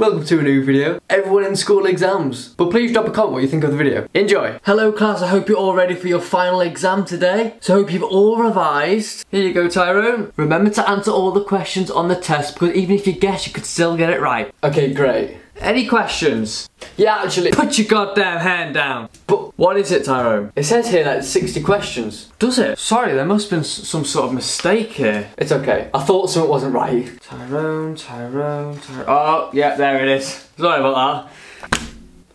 Welcome to a new video. Everyone in school exams. But please drop a comment what you think of the video. Enjoy. Hello class, I hope you're all ready for your final exam today. So I hope you've all revised. Here you go Tyrone. Remember to answer all the questions on the test because even if you guess you could still get it right. Okay, great. Any questions? Yeah, actually. Put your goddamn hand down. But what is it, Tyrone? It says here that it's 60 questions. Does it? Sorry, there must have been some sort of mistake here. It's okay. I thought something wasn't right. Tyrone, Tyrone, Tyrone. Oh, yeah, there it is. Sorry about that.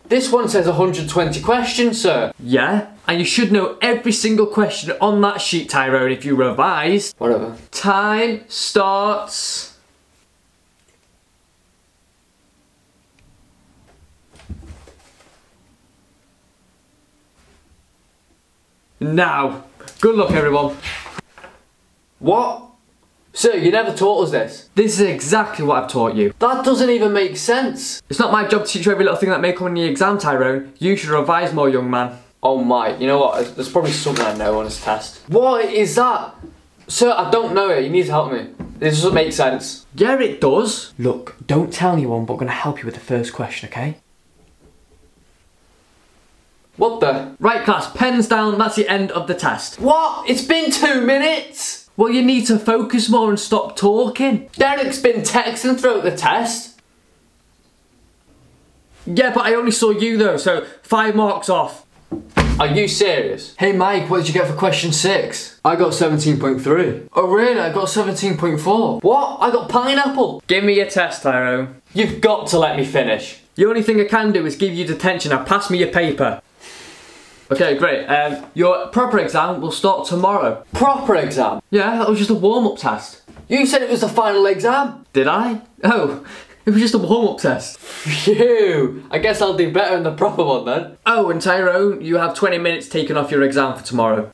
This one says 120 questions, sir. Yeah? And you should know every single question on that sheet, Tyrone, if you revise. Whatever. Time starts... Now. Good luck, everyone. What? Sir, you never taught us this. This is exactly what I've taught you. That doesn't even make sense. It's not my job to teach you every little thing that may come in the exam, Tyrone. You should revise more, young man. Oh my, you know what? There's probably something I know on this test. What is that? Sir, I don't know it. You need to help me. This doesn't make sense. Yeah, it does. Look, don't tell anyone, but I'm going to help you with the first question, okay? What the? Right class, pens down, that's the end of the test. What? It's been two minutes! Well, you need to focus more and stop talking. Derek's been texting throughout the test. Yeah, but I only saw you though, so five marks off. Are you serious? Hey Mike, what did you get for question six? I got 17.3. Oh really? I got 17.4. What? I got pineapple. Give me your test, Tyrone. You've got to let me finish. The only thing I can do is give you detention. Now pass me your paper. Okay, great. Um, your proper exam will start tomorrow. Proper exam? Yeah, that was just a warm-up test. You said it was the final exam. Did I? Oh, it was just a warm-up test. Phew! I guess I'll do better in the proper one then. Oh, and Tyrone, you have 20 minutes taken off your exam for tomorrow.